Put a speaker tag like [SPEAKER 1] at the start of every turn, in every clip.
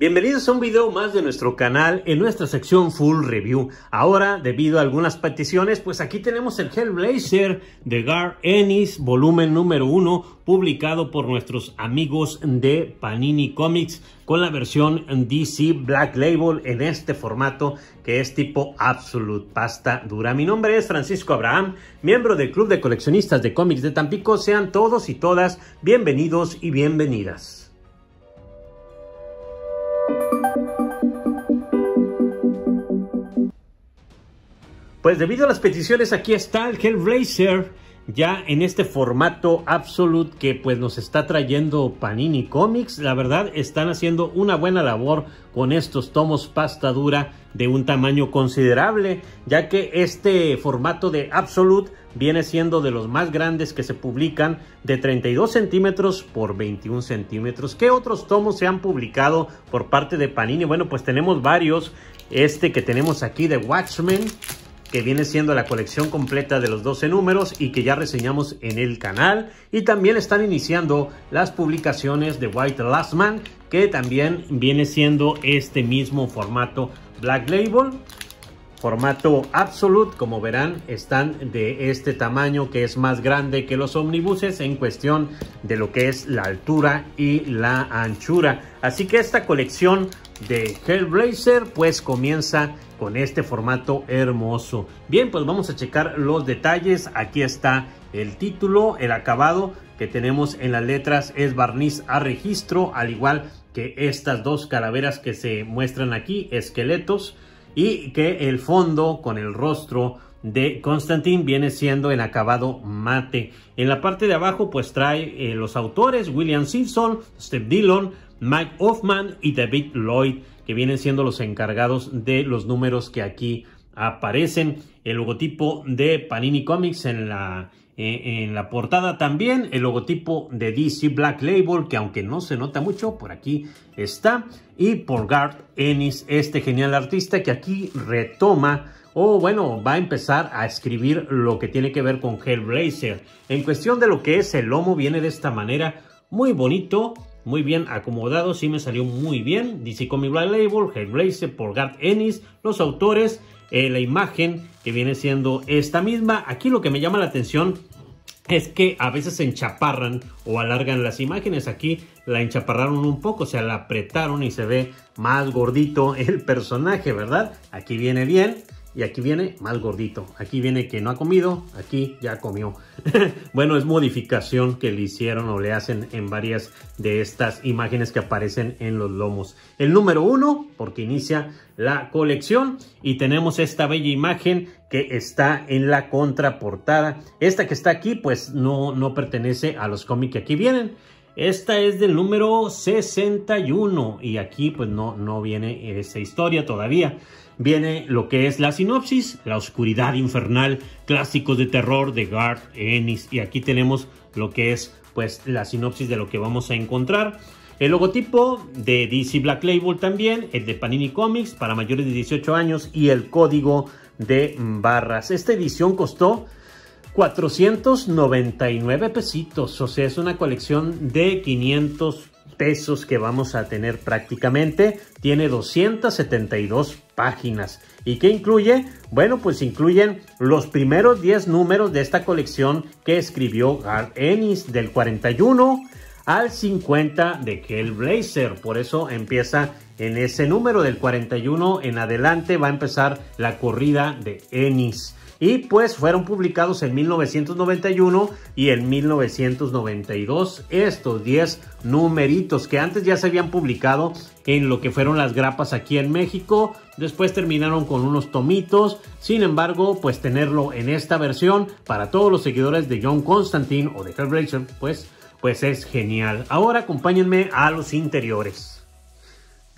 [SPEAKER 1] Bienvenidos a un video más de nuestro canal en nuestra sección Full Review. Ahora, debido a algunas peticiones, pues aquí tenemos el Hellblazer de Gar Ennis, volumen número 1, publicado por nuestros amigos de Panini Comics con la versión DC Black Label en este formato que es tipo Absolute Pasta Dura. Mi nombre es Francisco Abraham, miembro del Club de Coleccionistas de Cómics de Tampico. Sean todos y todas bienvenidos y bienvenidas. Pues debido a las peticiones aquí está el Hellblazer ya en este formato Absolute que pues nos está trayendo Panini Comics. La verdad están haciendo una buena labor con estos tomos pasta dura de un tamaño considerable ya que este formato de Absolute viene siendo de los más grandes que se publican de 32 centímetros por 21 centímetros. ¿Qué otros tomos se han publicado por parte de Panini? Bueno pues tenemos varios. Este que tenemos aquí de Watchmen que viene siendo la colección completa de los 12 números y que ya reseñamos en el canal. Y también están iniciando las publicaciones de White Last Man, que también viene siendo este mismo formato Black Label. Formato Absolute, como verán, están de este tamaño que es más grande que los omnibuses en cuestión de lo que es la altura y la anchura. Así que esta colección de Hellblazer pues comienza con este formato hermoso. Bien, pues vamos a checar los detalles. Aquí está el título, el acabado que tenemos en las letras es barniz a registro, al igual que estas dos calaveras que se muestran aquí, esqueletos, y que el fondo con el rostro de Constantine viene siendo en acabado mate. En la parte de abajo pues trae eh, los autores William Simpson, Steve Dillon, Mike Hoffman y David Lloyd, que vienen siendo los encargados de los números que aquí aparecen. El logotipo de Panini Comics en la, eh, en la portada también. El logotipo de DC Black Label, que aunque no se nota mucho, por aquí está. Y por Garth Ennis, este genial artista que aquí retoma o bueno, va a empezar a escribir lo que tiene que ver con Hellblazer. En cuestión de lo que es el lomo, viene de esta manera, muy bonito, muy bien acomodado, sí me salió muy bien. DC Comic Black Label, Hellblazer por Garth Ennis, los autores, eh, la imagen que viene siendo esta misma. Aquí lo que me llama la atención es que a veces se enchaparran o alargan las imágenes. Aquí la enchaparraron un poco, o sea, la apretaron y se ve más gordito el personaje, ¿verdad? Aquí viene bien. Y aquí viene más gordito. Aquí viene que no ha comido, aquí ya comió. bueno, es modificación que le hicieron o le hacen en varias de estas imágenes que aparecen en los lomos. El número uno, porque inicia la colección. Y tenemos esta bella imagen que está en la contraportada. Esta que está aquí, pues no, no pertenece a los cómics que aquí vienen. Esta es del número 61 y aquí pues no, no viene esa historia todavía viene lo que es la sinopsis, La Oscuridad Infernal, clásicos de terror de Garth Ennis. Y aquí tenemos lo que es pues la sinopsis de lo que vamos a encontrar. El logotipo de DC Black Label también, el de Panini Comics para mayores de 18 años y el código de barras. Esta edición costó 499 pesitos, o sea, es una colección de 500 pesos que vamos a tener prácticamente. Tiene 272 páginas. ¿Y qué incluye? Bueno, pues incluyen los primeros 10 números de esta colección que escribió Garth Ennis del 41 al 50 de Hellblazer. Por eso empieza en ese número del 41 en adelante va a empezar la corrida de Ennis y pues fueron publicados en 1991 y en 1992 estos 10 numeritos que antes ya se habían publicado en lo que fueron las grapas aquí en México, después terminaron con unos tomitos, sin embargo pues tenerlo en esta versión para todos los seguidores de John Constantine o de Hellraiser pues, pues es genial. Ahora acompáñenme a los interiores.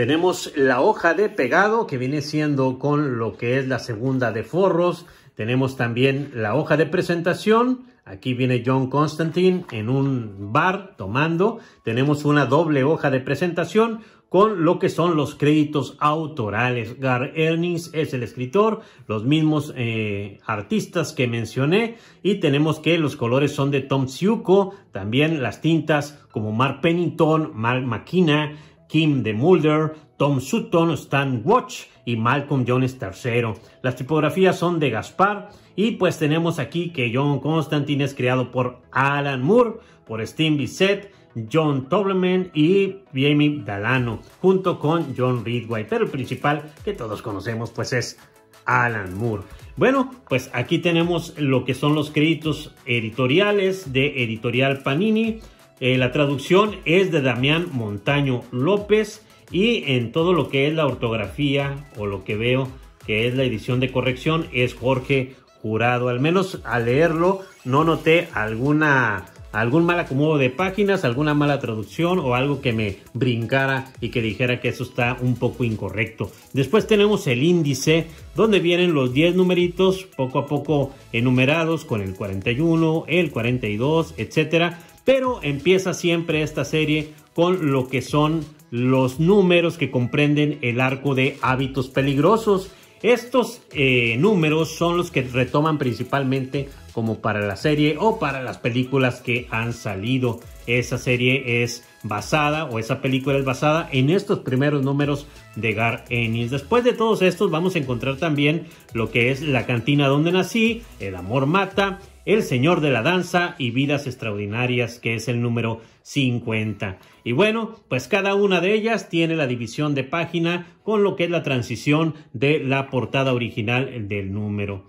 [SPEAKER 1] Tenemos la hoja de pegado que viene siendo con lo que es la segunda de forros, tenemos también la hoja de presentación. Aquí viene John Constantine en un bar tomando. Tenemos una doble hoja de presentación con lo que son los créditos autorales. Gar Ernings es el escritor, los mismos eh, artistas que mencioné y tenemos que los colores son de Tom Siuko, también las tintas como Mark Pennington, Mark McKenna, Kim de Mulder, Tom Sutton, Stan Watch y Malcolm Jones III. Las tipografías son de Gaspar y pues tenemos aquí que John Constantine es creado por Alan Moore, por Steve Bissett, John Toblerman y Jamie Dalano, junto con John Ridgway. Pero el principal que todos conocemos pues es Alan Moore. Bueno, pues aquí tenemos lo que son los créditos editoriales de Editorial Panini. Eh, la traducción es de Damián Montaño López y en todo lo que es la ortografía o lo que veo que es la edición de corrección es Jorge Jurado. Al menos al leerlo no noté alguna algún mal acomodo de páginas, alguna mala traducción o algo que me brincara y que dijera que eso está un poco incorrecto. Después tenemos el índice donde vienen los 10 numeritos poco a poco enumerados con el 41, el 42, etcétera. Pero empieza siempre esta serie con lo que son los números que comprenden el arco de hábitos peligrosos. Estos eh, números son los que retoman principalmente como para la serie o para las películas que han salido. Esa serie es basada o esa película es basada en estos primeros números de Gar Ennis. Después de todos estos vamos a encontrar también lo que es La cantina donde nací, El amor mata, El señor de la danza y Vidas extraordinarias que es el número 50. Y bueno, pues cada una de ellas tiene la división de página con lo que es la transición de la portada original del número.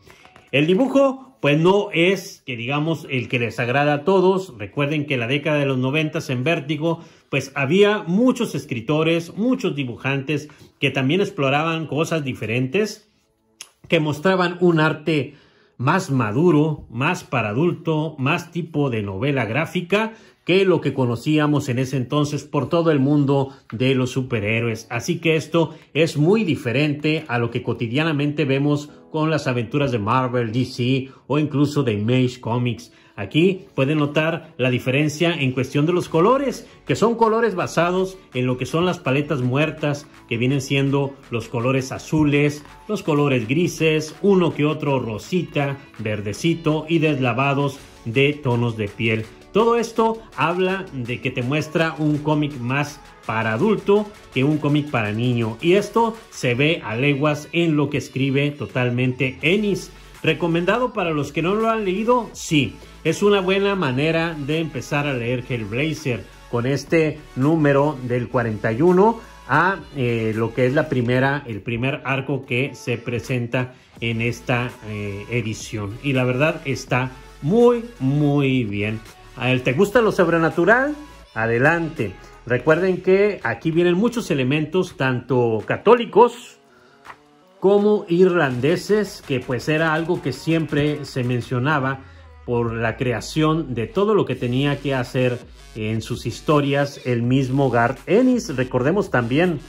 [SPEAKER 1] El dibujo, pues no es que digamos el que les agrada a todos. Recuerden que la década de los noventas en Vértigo, pues había muchos escritores, muchos dibujantes que también exploraban cosas diferentes, que mostraban un arte más maduro, más para adulto, más tipo de novela gráfica, que lo que conocíamos en ese entonces por todo el mundo de los superhéroes. Así que esto es muy diferente a lo que cotidianamente vemos con las aventuras de Marvel, DC o incluso de Image Comics. Aquí pueden notar la diferencia en cuestión de los colores, que son colores basados en lo que son las paletas muertas, que vienen siendo los colores azules, los colores grises, uno que otro rosita, verdecito y deslavados de tonos de piel. Todo esto habla de que te muestra un cómic más para adulto que un cómic para niño. Y esto se ve a leguas en lo que escribe totalmente Ennis. ¿Recomendado para los que no lo han leído? Sí. Es una buena manera de empezar a leer Hellblazer con este número del 41 a eh, lo que es la primera, el primer arco que se presenta en esta eh, edición. Y la verdad está muy, muy bien. ¿A él te gusta lo sobrenatural? Adelante. Recuerden que aquí vienen muchos elementos, tanto católicos como irlandeses, que pues era algo que siempre se mencionaba por la creación de todo lo que tenía que hacer en sus historias el mismo Garth Ennis. Recordemos también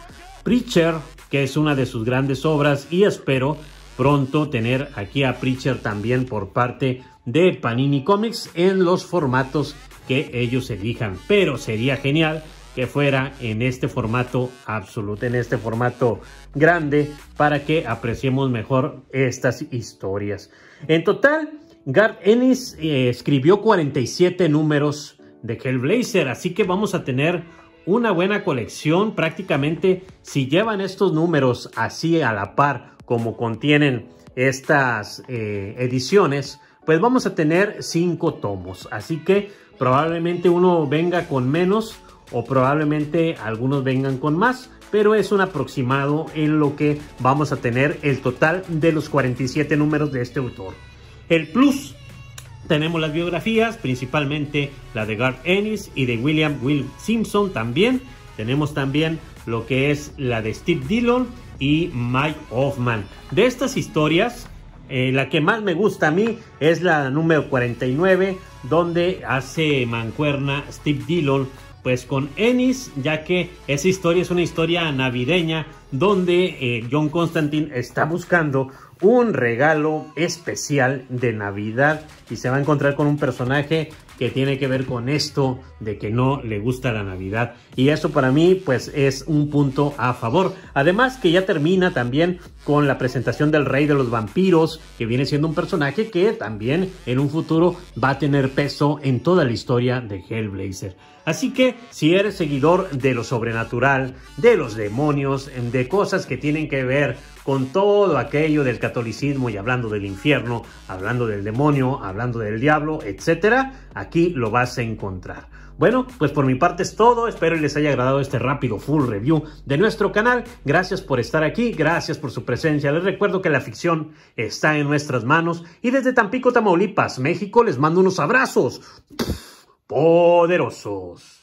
[SPEAKER 1] Preacher, que es una de sus grandes obras y espero pronto tener aquí a Preacher también por parte de Panini Comics en los formatos que ellos elijan. Pero sería genial que fuera en este formato absoluto, en este formato grande, para que apreciemos mejor estas historias. En total, Garth Ennis eh, escribió 47 números de Hellblazer, así que vamos a tener una buena colección. Prácticamente, si llevan estos números así a la par como contienen estas eh, ediciones, pues vamos a tener cinco tomos. Así que probablemente uno venga con menos o probablemente algunos vengan con más, pero es un aproximado en lo que vamos a tener el total de los 47 números de este autor. El plus, tenemos las biografías, principalmente la de Garth Ennis y de William Will Simpson también. Tenemos también lo que es la de Steve Dillon y Mike Hoffman. De estas historias, eh, la que más me gusta a mí es la número 49, donde hace mancuerna Steve Dillon pues con Ennis, ya que esa historia es una historia navideña donde eh, John Constantine está buscando un regalo especial de Navidad y se va a encontrar con un personaje que tiene que ver con esto de que no le gusta la Navidad. Y eso para mí pues es un punto a favor. Además que ya termina también con la presentación del Rey de los Vampiros, que viene siendo un personaje que también en un futuro va a tener peso en toda la historia de Hellblazer. Así que si eres seguidor de lo sobrenatural, de los demonios, cosas que tienen que ver con todo aquello del catolicismo y hablando del infierno, hablando del demonio, hablando del diablo, etcétera, aquí lo vas a encontrar. Bueno, pues por mi parte es todo. Espero les haya agradado este rápido full review de nuestro canal. Gracias por estar aquí, gracias por su presencia. Les recuerdo que la ficción está en nuestras manos y desde Tampico, Tamaulipas, México, les mando unos abrazos poderosos.